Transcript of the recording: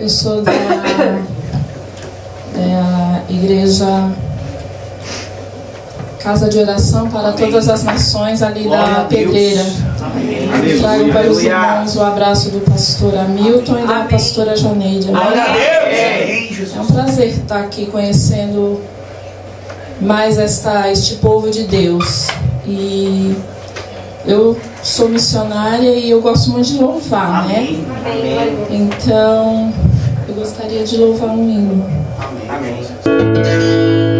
Eu sou da, da igreja Casa de Oração para Todas as Nações, ali da Pedreira. Trago para os irmãos o abraço do pastor Hamilton e da pastora Janeide. É um prazer estar aqui conhecendo mais esta, este povo de Deus. E eu sou missionária e eu gosto muito de louvar, né? Então, eu gostaria de louvar um hino. Amém.